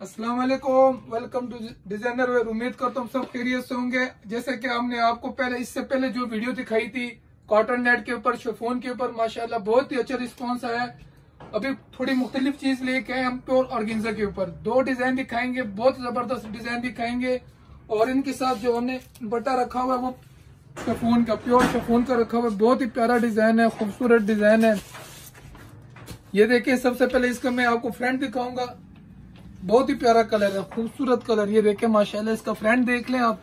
अस्सलाम वालेकुम welcome to designer where उम्मीद करता हूँ सब खैरियत से होंगे। जैसे कि हमने आपको पहले, इससे पहले जो वीडियो दिखाई थी कॉटन नेट के ऊपर शिफोन के ऊपर, माशाल्लाह बहुत ही अच्छा रिस्पांस आया अभी थोड़ी मुख्तलिफ़ चीज़ लेके आए हम प्योर ऑर्गेन्जा के ऊपर। दो डिज़ाइन दिखाएँगे, बहुत ज़बरदस्त डिज़ाइन दिखाएँगे। और इनके साथ जो हमने बटा रखा हुआ है, वो शफोन का प्योर शफोन का रखा हुआ है। बहुत ही प्यारा डिज़ाइन है, खूबसूरत डिज़ाइन है। ये देखिए, सबसे पहले इसका मैं आपको फ्रंट दिखाऊँगा। बहुत ही प्यारा कलर है, खूबसूरत कलर। ये देखे, माशाल्लाह, इसका फ्रंट देख लें आप।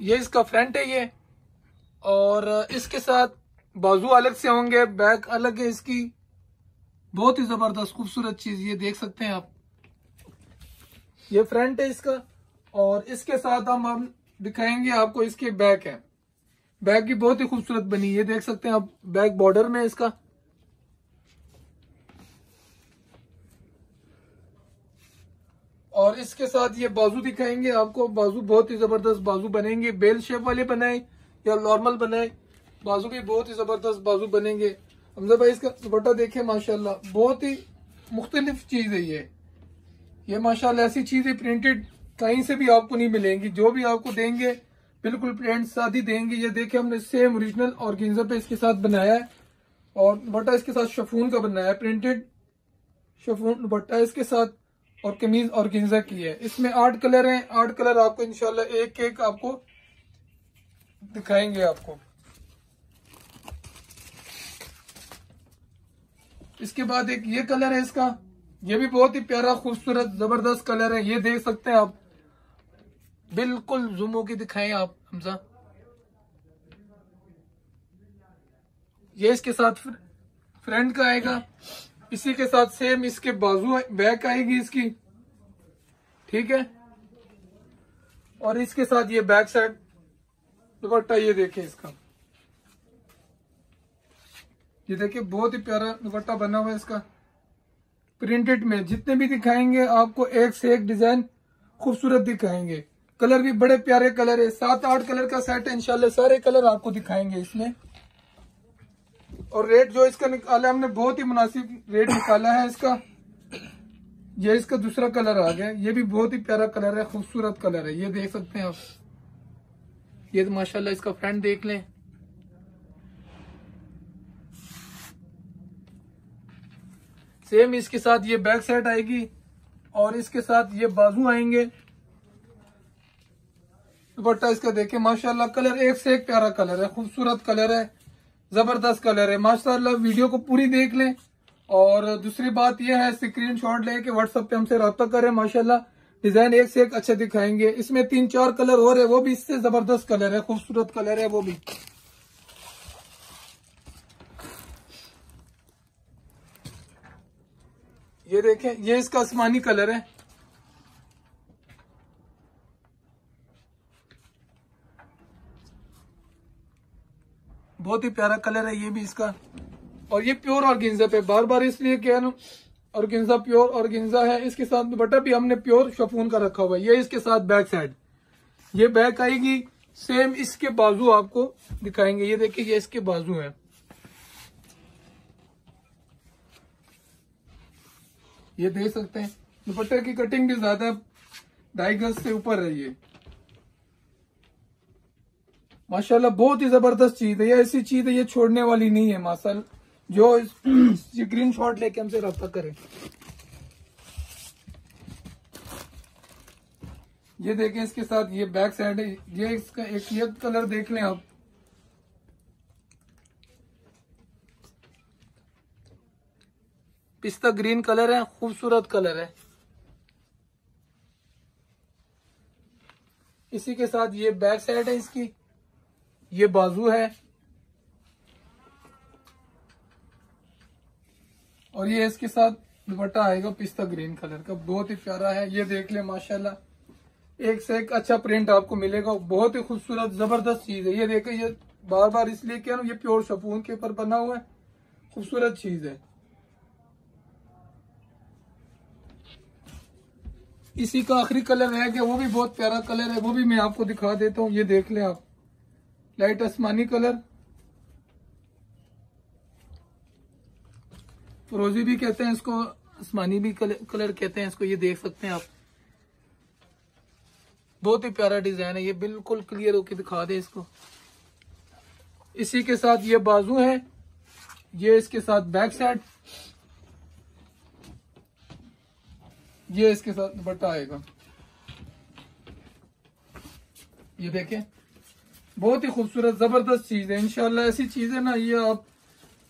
ये इसका फ्रंट है ये। और इसके साथ बाजू अलग से होंगे, बैक अलग है इसकी। बहुत ही ज़बरदस्त, खूबसूरत चीज़, ये देख सकते हैं आप। ये फ्रंट है इसका। और इसके साथ हम हम दिखाएँगे आपको इसके बैक है। बैक की बहुत ही खूबसूरत बनी ये देख सकते हैं आप। बैक बॉर्डर में इसका। और इसके साथ ये बाजू दिखाएँगे आपको। बाजू बहुत ही ज़बरदस्त बाजू बनेंगे। बेल शेप वाले बनाए या नॉर्मल बनाए। बाजू भी बहुत ही ज़बरदस्त बाजू बनेंगे। हमजा भाई, इसका दुपट्टा देखे, माशाल्लाह। बहुत ही मुख्तलिफ़ चीज़ है ये। ये माशाल्लाह ऐसी चीज़ है प्रिंटेड कहीं से भी आपको नहीं मिलेंगी। जो भी आपको देंगे, बिल्कुल प्रिंट ही देंगे। ये देखे, हमने सेम ओरिजिनल और गेंजा पे इसके साथ बनाया है। और दुपट्टा इसके साथ शफून का बनाया है। प्रिंटेड शफून दुपट्टा इसके साथ। और कमीज और गिंजा की है। इसमें आठ कलर हैं। आठ कलर आपको इनशाला एक एक आपको दिखाएँगे आपको। इसके बाद एक ये कलर है इसका। ये भी बहुत ही प्यारा, खूबसूरत, ज़बरदस्त कलर है। ये देख सकते हैं आप। बिल्कुल जुमो की दिखाएँ आप, हमजा। ये इसके साथ फ्रेंड का आएगा। इसी के साथ सेम इसके बाजू बैक आएगी इसकी। ठीक है? और इसके साथ ये बैक साइड दुपट्टा ये देखे इसका। ये देखिए, बहुत ही प्यारा दुपट्टा बना हुआ है इसका। प्रिंटेड में, जितने भी दिखाएँगे, आपको एक से एक डिज़ाइन खूबसूरत दिखाएँगे। कलर भी बड़े प्यारे कलर है। सात आठ कलर का सेट है इनशाला सारे कलर आपको दिखाएँगे इसमें। और रेट जो इसका निकाला हमने बहुत ही मुनासिब रेट निकाला है इसका। ये इसका दूसरा कलर आ गया। ये भी बहुत ही प्यारा कलर है, खूबसूरत कलर है। ये देख सकते हैं आप। ये तो माशाल्लाह इसका फ्रंट देख लें। सेम इसके साथ ये बैक साइड आएगी और इसके साथ ये बाजू आएँगे। दुपट्टा इसका देखे, माशाल्लाह कलर एक से एक प्यारा कलर है, खूबसूरत कलर है। ज़बरदस्त कलर है। माशाल्लाह, वीडियो को पूरी देख लें। और दूसरी बात यह है स्क्रीन शॉट लेके व्हाट्सएप पे हमसे रब्ता करें, माशाल्लाह। डिज़ाइन एक से एक अच्छे दिखाएँगे। इसमें तीन चार कलर और है, वो भी इससे ज़बरदस्त कलर है, खूबसूरत कलर है वो भी। ये देखें, ये इसका आसमानी कलर है। बहुत ही प्यारा कलर है ये भी इसका। और ये प्योर और गिंजा पे बार बार इसलिए कह रहा गिंजा प्योर और गिंजा है। इसके साथ दुपट्टा भी हमने प्योर शफून का रखा हुआ है। ये इसके साथ बैक साइड। ये बैक आएगी, सेम इसके बाजू आपको दिखाएँगे। ये देखिए, ये इसके बाजू है। ये देख सकते हैं, दुपट्टे की कटिंग भी ज़्यादा ढाई गज से ऊपर है ये। माशाल्लाह बहुत ही ज़बरदस्त चीज़ है। ये ऐसी चीज़ है, ये छोड़ने वाली नहीं है माशा जो स्क्रीन शॉट लेके हमसे रब्ता करें। ये देखें इसके साथ, ये बैक साइड है। ये इसका एक ये कलर देख लें आप। पिस्ता ग्रीन कलर है, खूबसूरत कलर है। इसी के साथ ये बैक साइड है इसकी। ये बाजू है और ये इसके साथ दुपट्टा आएगा पिस्ता ग्रीन कलर का। बहुत ही प्यारा है, ये देख ले, माशाल्लाह। एक से एक अच्छा प्रिंट आपको मिलेगा। बहुत ही खूबसूरत, ज़बरदस्त चीज़ है। ये देखे ये बार बार इसलिए क्या ये प्योर शपून के ऊपर बना हुआ है। खूबसूरत चीज़ है। इसी का आखिरी कलर रह गया वो भी बहुत प्यारा कलर है, वो भी मैं आपको दिखा देता हूँ। ये देख ले आप। लाइट आसमानी कलर। फिरोजी भी कहते हैं इसको आसमानी भी कलर, कलर कहते हैं इसको ये देख सकते हैं आप। बहुत ही प्यारा डिज़ाइन है ये बिल्कुल क्लियर होके दिखा दे इसको। इसी के साथ ये बाजू है ये इसके साथ बैक साइड ये इसके साथ दुपट्टा आएगा। ये देखें। बहुत ही खूबसूरत, ज़बरदस्त चीज़ है। इनशाला ऐसी चीज़ है ना, ये आप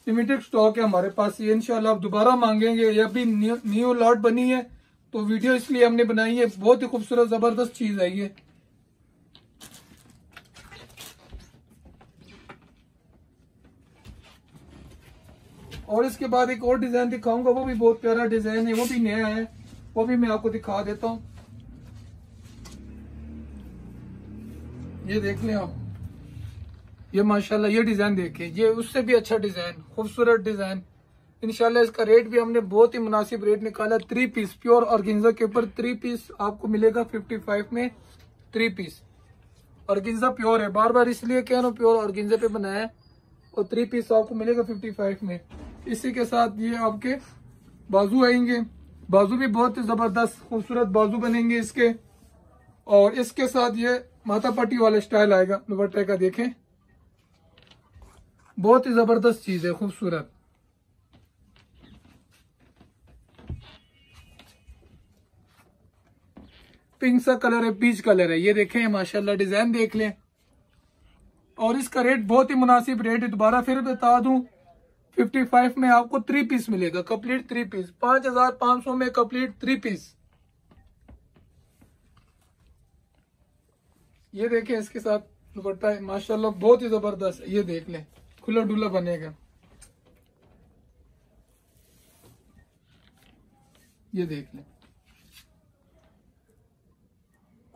लिमिटेड स्टॉक है हमारे पास। ये इनशाला आप दोबारा मांगेंगे। ये अभी न्यू लॉट बनी है तो वीडियो इसलिए हमने बनाई है। बहुत ही खूबसूरत, ज़बरदस्त चीज़ है ये। और इसके बाद एक और डिज़ाइन दिखाऊँगा, वो भी बहुत प्यारा डिज़ाइन है, वो भी नया है। वो भी मैं आपको दिखा देता हूँ। ये देख लें आप। ये माशाल्लाह, ये डिज़ाइन देखें। ये उससे भी अच्छा डिज़ाइन खूबसूरत डिज़ाइन इनशाला इसका रेट भी हमने बहुत ही मुनासिब रेट निकाला। थ्री पीस प्योर और गिंजा के ऊपर थ्री पीस आपको मिलेगा फिफ्टी फाइव में थ्री पीस और गिंजा प्योर है। बार बार इसलिए कह रहा हूँ प्योर और पे बनाया और थ्री पीस आपको मिलेगा फिफ्टी फाइव में। इसी के साथ ये आपके बाजू आएँगे। बाजू भी बहुत ही ज़बरदस्त, खूबसूरत बाजू बनेंगे इसके। और इसके साथ ये माथा पट्टी वाला स्टाइल आएगा। दुपट्टे का देखें। बहुत ही ज़बरदस्त चीज़ है, खूबसूरत। पिंक सा कलर है, पीच कलर है। ये देखें, माशाल्लाह, डिज़ाइन देख लें। और इसका रेट बहुत ही मुनासिब रेट है। दोबारा फिर बता दूँ 55 में आपको थ्री पीस मिलेगा। कंप्लीट थ्री पीस पाँच हज़ार पाँच सौ में कंप्लीट थ्री पीस ये देखें, इसके साथ दुपट्टा, माशाल्लाह, बहुत ही ज़बरदस्त। है ये देख लें। खुला डुला बनेगा। ये देख लें।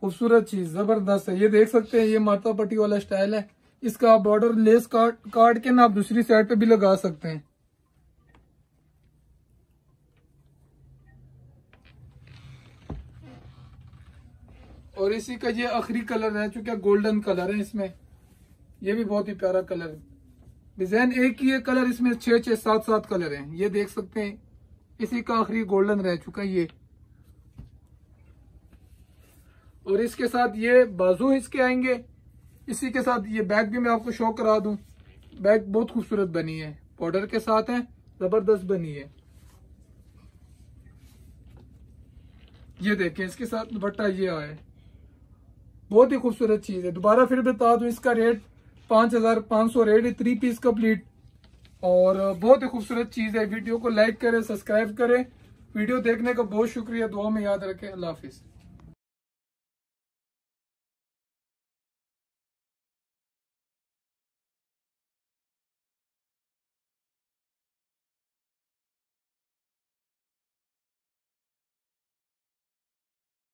खूबसूरत चीज़, ज़बरदस्त है। ये देख सकते हैं, ये माता पट्टी वाला स्टाइल है। इसका आप बॉर्डर लेस काट काट के ना आप दूसरी साइड पे भी लगा सकते हैं। और इसी का ये आखिरी कलर है चूँकि गोल्डन कलर है इसमें। ये भी बहुत ही प्यारा कलर है। डिज़ाइन एक ही है कलर, इसमें छह छह सात सात कलर हैं। ये देख सकते हैं। इसी का आखिरी गोल्डन रह चुका ये। और इसके साथ ये बाजू इसके आएँगे। इसी के साथ ये बैग भी मैं आपको शो करा दूँ। बैग बहुत खूबसूरत बनी है। पाउडर के साथ है, ज़बरदस्त बनी है। ये देखें, इसके साथ दुपट्टा ये आए बहुत ही खूबसूरत चीज़ है। दोबारा फिर बता दूँ इसका रेट पाँच हज़ार पाँच सौ रेड थ्री पीस कंप्लीट और बहुत ही खूबसूरत चीज़ है। वीडियो को लाइक करें, सब्सक्राइब करें। वीडियो देखने का बहुत शुक्रिया। दुआ में याद रखें। अल्लाह हाफिज़।